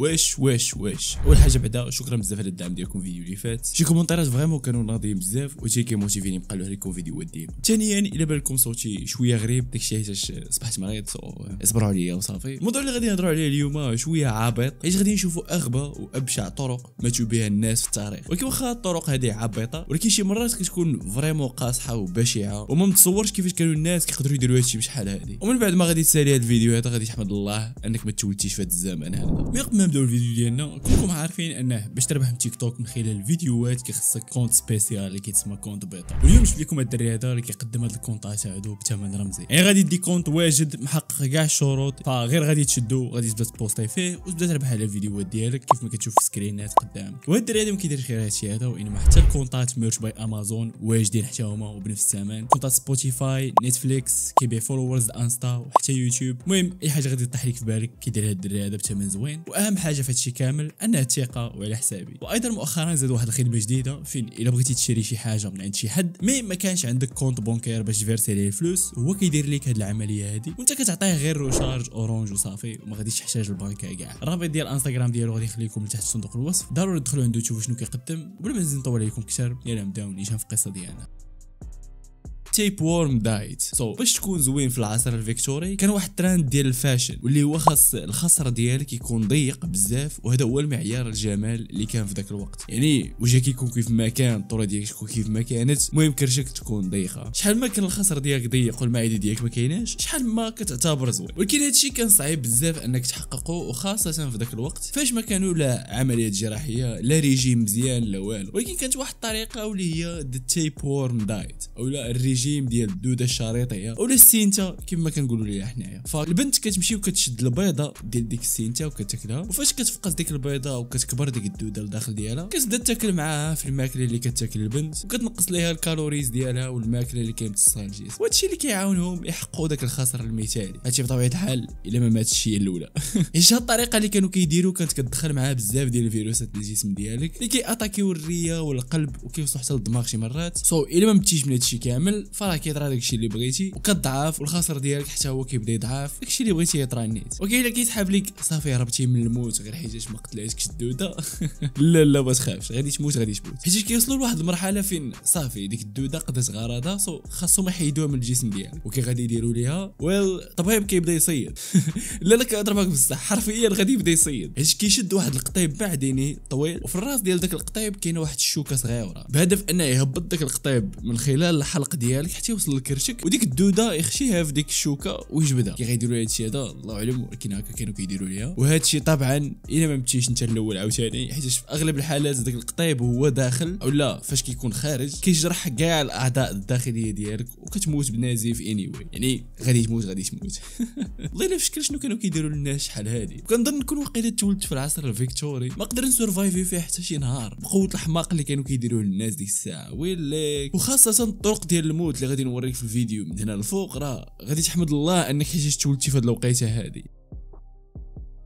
واش واش واش أول حاجة بعدا شكرا بزاف على الدعم ديالكم في الفيديو اللي فات. شي commentaires vraiment كانوا ناضيين بزاف وشي كيموتيفيني نبقى نلوح لكم فيديوهات ديما ثانيا إلا بان لكم صوتي شوية غريب داكشي حيتاش صبحت مريض اصبروا عليا وصافي الموضوع اللي غادي نهضروا عليه اليوم شوية خابط حيت غادي نشوفوا أغبى وأبشع طرق ماتوا بها الناس في التاريخ. ولكن واخا الطرق هذه عابطه ولكن شي مرات كتكون vraiment قاصحة وبشعة وما متصورش كيفاش كانوا الناس كيقدروا يديروا هادشي بشحال هذه ومن بعد ما غادي تسالي هذا الفيديو هذا غادي تحمد الله أنك ما تولدتيش في هذا الزمان هذا. قبل ما نبداو الفيديو ديالنا. كلكم عارفين انه باش تربح من تيك توك من خلال الفيديوهات كيخصك compte spécial اللي كيتسمى compte bêta واليوم جبت لكم الدري هذا اللي كيقدم هاد الكونطات هادو بثمن رمزي. يعني غادي يدي compte واجد محقق كاع الشروط فغير غادي تشدو غادي تبدأ تبوستي فيه وتبدا تربح على الفيديوهات ديالك كيف ما كتشوف في سكرينات قدامك. وهاد الدري هذا ما كيدير غير هادشي هذا وإنما حتى الكونطات Merch by Amazon واجدين حتى هما وبنفس الثمن كونطات سبوتيفاي نتفليكس كيبيع followers انستا وحتى يوتيوب المهم أي حاجة غادي تطيح لك في بالك كيدير هاد الدري هذا بثمن زوين. وأهم حاجة في هادشي كامل أنها الثقه وعلى حسابي. وأيضا مؤخرا زاد واحد الخدمة جديدة. فين؟ إلا بغيتي تشري شي حاجة من عند شي حد mais ما كانش عندك compte bancaire باش تفيرسي ليه الفلوس هو كيدير لك هاد العملية هادي. وأنت كتعطيه غير recharge Orange وصافي وما غاديش تحتاج البنكه كاع. الرابط ديال الانستغرام ديالو غادي نخليكم تحت صندوق الوصف. ضروري تدخلوا عنده تشوفوا شنو كيقدم بلا ما نزيد نطول عليكم كثر يلا نبداو نيشان في القصة ديالنا. tapeworm diet so باش تكون زوين في العصر الفيكتوري كان واحد تراند ديال ال fashion واللي هو خاص الخصر ديالك يكون ضيق بزاف وهذا هو المعيار الجمال اللي كان في ذاك الوقت. يعني وجهك يكون كيف ما كان الطوره ديالك تكون كيف ما كانت المهم كرشك تكون ضيقة. شحال ما كان الخصر ديالك ضيق والمعدة ديالك ما كايناش شحال ما كتعتبر زوين. ولكن هادشي كان صعيب بزاف إنك تحققه وخاصة في ذاك الوقت. فاش ما كانوا لا عمليات جراحية لا ريجيم مزيان لا والو. ولكن كانت واحد الطريقة واللي هي the tapeworm diet أو لا الريجيم ديال الدودة الشريطيه ولا السينتا كما كنقولوا ليها حنايا. فالبنت كتمشي وكتشد البيضة ديال ديك السينتا وكتاكلها. وفاش كتفقس ديك البيضة وكتكبر ديك الدودة لداخل ديالها كتبدا تاكل معاها في الماكلة اللي كتاكل البنت. وكتنقص ليها ال calories ديالها والماكلة اللي كيمتصها الجسم وهادشي اللي كيعاونهم يحققوا داك الخصر المثالي. هادشي بطبيعة الحال إلا ما ماتش هي الأولى. حيت الطريقة اللي كانوا كيديروا كانت كتدخل معاها بزاف ديال الفيروسات للجسم ديالك اللي كياتاكيو الريه والقلب وكيوصلوا حتى للدماغ شي مرات. so, إلا ما متيش من هادشي كامل فراه كيطرى داكشي اللي بغيتي وكتضعف والخصر ديالك حتى هو كيبدا يضعف. داكشي اللي بغيتي يطرى النيت. وكاين اللي كيسحب لك صافي هربتي من الموت غير حيتاش ما قتلاتكش الدودة. لا لا ما تخافش. غادي تموت غادي تموت. حيت كيوصلوا لواحد المرحلة فين صافي ديك الدودة قضات غرضها so خاصهم يحيدوها من الجسم ديالك. وكي غادي يديروا ليها ويل الطبيب كيبدا يصيد. لا لا كنضربك بصح. حرفيا غادي يبدا يصيد. حيت كيشد واحد القطيب معدني طويل وفي الراس ديال داك القطيب كاينة واحد الشوكة صغيرة. بهدف أنه يهبط داك القطيب من خلال الحلق ديالك حتى يوصل لكرشك وديك الدودة يخشيها في ديك الشوكة ويجبدها. كي غيديروا هادشي هذا؟ الله اعلم ولكن هكا كانوا كيديروا ليها. وهادشي طبعا إلا ما متيش أنت الأول عاوتاني. حيت في أغلب الحالات داك القطيب هو داخل أو لا فاش كيكون خارج كيجرح كاع الأعضاء الداخلية ديالك وكتموت بنزيف anyway. يعني غادي تموت غادي تموت. والله إلا فكر شنو كانوا كيديروا للناس شحال هادي. وكنظن نكون واقيلا تولدت في العصر الفيكتوري ما قدر نسرفايفي فيه حتى شي نهار. بقوة الحماق اللي كانوا كيديروه للناس ديك الساعة. ويليك. وخاصة الطرق ديال الموت. اللي غادي نوريك في الفيديو من هنا الفوق راه غادي تحمد الله انك حيتاش تولدتي في هاد الوقيته هادي.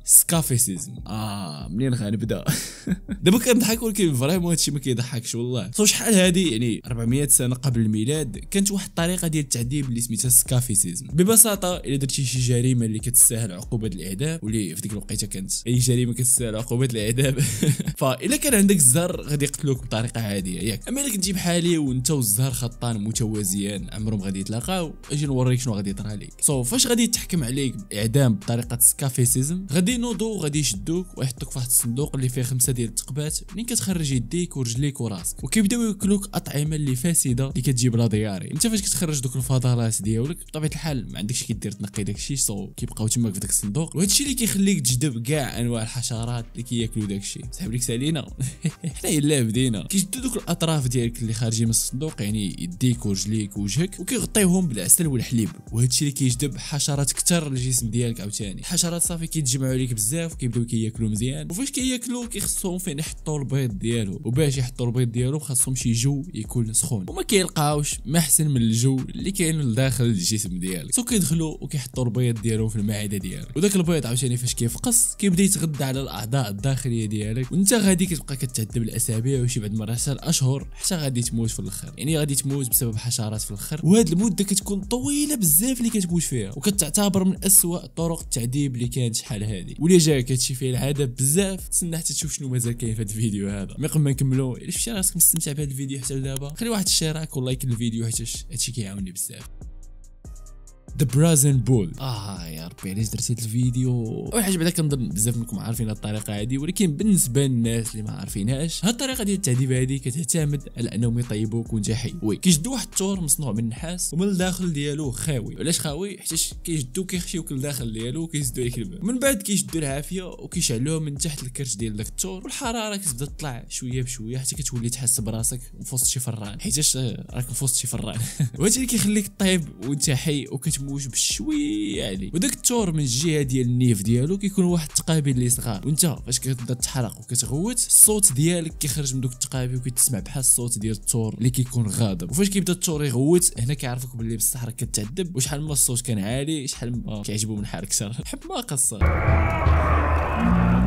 scaphism آه منين غنبدا دابا كنضحك ولكن vraiment هادشي ما كيضحكش والله. so شحال هادي يعني 400 سنة قبل الميلاد كانت واحد الطريقة ديال التعذيب اللي سميتها scaphism ببساطة إلا درتي شي جريمة اللي كتستاهل عقوبة الإعدام واللي في ديك الوقيتة كانت أي جريمة كتستاهل عقوبة الإعدام. فالا كان عندك الزهر غادي يقتلوك بطريقة عادية. ياك. أما إلا كنتي بحالي وأنت والزهر خطان متوازيان عمرهم غادي يتلاقاو أجي نوريك شنو غادي يطرى لك so فاش غادي يتحكم عليك بإعدام بطريقة scaphism غادي ينوضوا غادي يشدوك ويحطوك في واحد الصندوق اللي فيه خمسة ديال التقبات منين كتخرج يديك ورجليك وراسك. وكيبداو ياكلوك أطعمة اللي فاسدة اللي كتجيب la diarrhée. أنت فاش كتخرج دوك الفضلات ديالك بطبيعة الحال ما عندكش كيدير تنقي داكشي so كيبقاو تماك في داك الصندوق. وهادشي اللي كيخليك تجذب كاع أنواع الحشرات اللي كياكلوا داكشي سحب لك سالينا. حنا لا بدينا. كيشدوا دوك الأطراف ديالك اللي خارجين من الصندوق يعني يديك ورجليك ووجهك وكيغطيوهم بالعسل والحليب. وهادشي اللي كيجذب حشرات كثر للجسم ديالك عاوتاني. الحشرات صافي كيتجمعوا عليك بزاف وكيبداو كياكلوا مزيان. وفاش كياكلوا كيخصهم فين يحطوا البيض ديالو. وباش يحطوا البيض ديالو خاصهم شي جو يكون سخون. وما كيلقاوش ما أحسن من الجو اللي كاين لداخل الجسم ديالك. so كيدخلوا وكيحطوا البيض ديالو في المعدة ديالك. وداك البيض عاوتاني فاش كيفقس كيبدا يتغذى على الأعضاء الداخلية ديالك. وأنت غادي كتبقى كتعذب الأسابيع وشي بعد مرات حتى الاشهر حتى غادي تموت في الآخر يعني غادي تموت بسبب حشرات في الآخر وهاد المدة كتكون طويلة بزاف اللي كتموت فيها. وكتعتبر من أسوأ طرق التعذيب اللي كانت شحال هادي. ولا جاك هادشي فيه العاده بزاف تسنى حتى تشوف شنو مازال كاين في هذا الفيديو هذا. mais قبل ما نكملوا إلا شفتي راسك مستمتع بهذا الفيديو حتى لدابا خلي واحد الشراك و like للفيديو حيت هادشي كيعاوني بزاف. the brazen bull آه يا ربي علاش درت هذا الفيديو؟ اول حاجة بعدا كنظن بزاف منكم عارفين الطريقة هذه ولكن بالنسبة للناس اللي ما عارفينهاش هاد الطريقة ديال التعذيب هذه كتعتمد على أنهم يطيبوك وانت حي وي كيجدوا واحد التور مصنوع من النحاس ومن الداخل ديالو خاوي. علاش خاوي؟ حيت كيجدو كيخشيوك للداخل ديالو وكيزدوا عليك الماء من بعد كيشدوا العافية وكيشعلوه من تحت الكرش ديال داك التور والحرارة كتبدأ تطلع شوية بشوية حتى كتولي تحس براسك في وسط شي فران. حيت راك في وسط شي فران. وهادشي اللي كيخليك طيب وانت حي وكتموت بشويه يعني. وداك التور من الجهة ديال النيف ديالو كيكون واحد التقابيل اللي صغار. وانت فاش كتبدا تحرق وكتغوت الصوت ديالك كيخرج من دوك التقابيل وكتسمع بحال الصوت ديال التور اللي كيكون غاضب. وفاش كيبدا التور يغوت هنا كيعرفوك باللي بصح راك كتعذب. وشحال ما الصوت كان عالي شحال ما كيعجبو من حالك أكثر حماقه الصراحه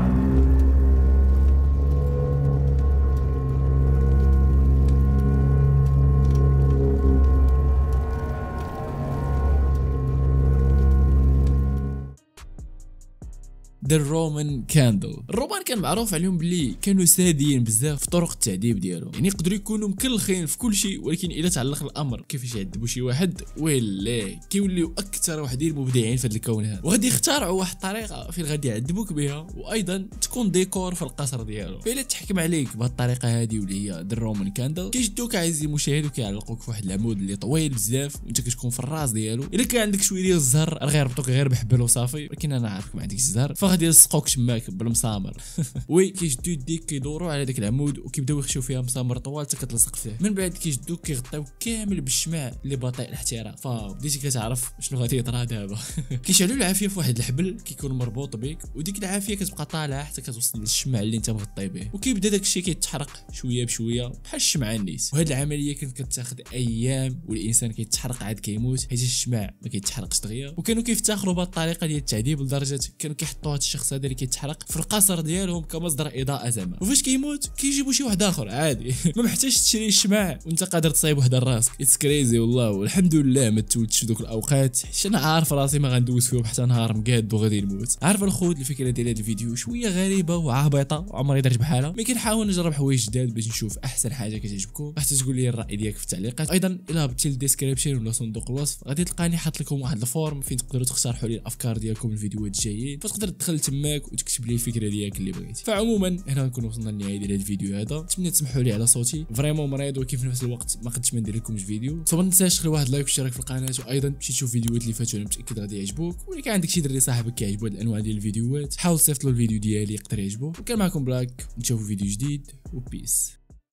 The Roman Candle الرومان كان معروف عليهم باللي كانوا سادين بزاف في طرق التعذيب ديالهم يعني يقدروا يكونوا مكلخين في كل شيء ولكن اذا تعلق الأمر كيفاش يعذبوا شي واحد؟ ويلي كيوليوا أكثر وحدين مبدعين في هذا الكون هذا. وغادي يخترعوا واحد الطريقة فين غادي يعذبوك بها وأيضا تكون ديكور في القصر ديالو. فإلا تحكم عليك بهذه الطريقة هذه واللي هي The Roman Candle كيشدوك عزيزي المشاهد وكيعلقوك في واحد العمود اللي طويل بزاف وأنت كتكون في الراس ديالو. إلا كان عندك شوية ديال الزهر راه غيربطوك غير بحبل وصافي ولكن أنا عارفك ما عندكش الزهر فغادي يلصقوك تماك بالمسامر. وكيشدو يديك كيدوروا على داك العمود وكيبداو يخشوا فيها مسامر طوال حتى كتلصق فيه. من بعد كيشدوك كيغطيو كامل بالشمع اللي بطيء الاحتراق. فبديتي كتعرف شنو غادي يطرا دابا. كيشعلوا العافية في واحد الحبل كيكون مربوط بك وديك العافية كتبقى طالعه حتى كتوصل للشمع اللي انت مغطي به وكيبدا داك الشيء كيتحرق شوية بشوية بحال الشمع النيس. وهاد العملية كانت كتاخذ أيام والإنسان كيتحرق عاد كيموت حيت الشمع ما كيتحرقش دغيا. وكانوا كيفتخروا بهذه الطريقة ديال التعذيب لدرجة كانوا كيحطوا هذا الشخص هذا اللي كيتحرق في القصر ديالهم كمصدر إضاءة زعما. وفاش كيموت كيجيبوا شي واحد آخر عادي. ما محتاجش تشري الشمع وأنت قادر تصايب وحدة لراسك. it's crazy والله. والحمد لله ما تولدش في دوك الأوقات. حيت أنا عارف راسي ما غندوز فيهم حتى نهار مقاد وغادي نموت عارف الخوت الفكرة ديال هذا الفيديو؟ شوية غريبة وعبيطة. وعمري درت بحالها. mais كنحاول نجرب حوايج جداد باش نشوف أحسن حاجة كتعجبكم. حتى تقول لي الرأي ديالك في التعليقات. أيضا إلا هبطتي لل description ولا صندوق الوصف غادي تلقاني حاط لكم واحد ال form فين تقدروا تقترحوا لي الأفكار ديالكم الفيديوهات الجايين. فتقدر تدخل تماك وتكتب لي الفكرة ديالك اللي بغيتي. فعموما هنا نكون وصلنا للنهاية ديال هذا الفيديو هذا. نتمنى تسمحوا لي على صوتي. vraiment مريض ولكن في نفس الوقت ما قدرتش ما ندير لكم فيديو. so ما تنساش تخلي واحد like واشتراك في القناة وأيضا تمشي تشوف فيديوهات اللي فاتوا أنا متأكد غادي يعجبوك. ولا كان عندك شي دري صاحبك كيعجبو هاد الأنواع ديال الفيديوهات حاول تصيفط له الفيديو ديالي يقدر يعجبو. وكان معكم بلاك نشوفوا فيديو جديد و peace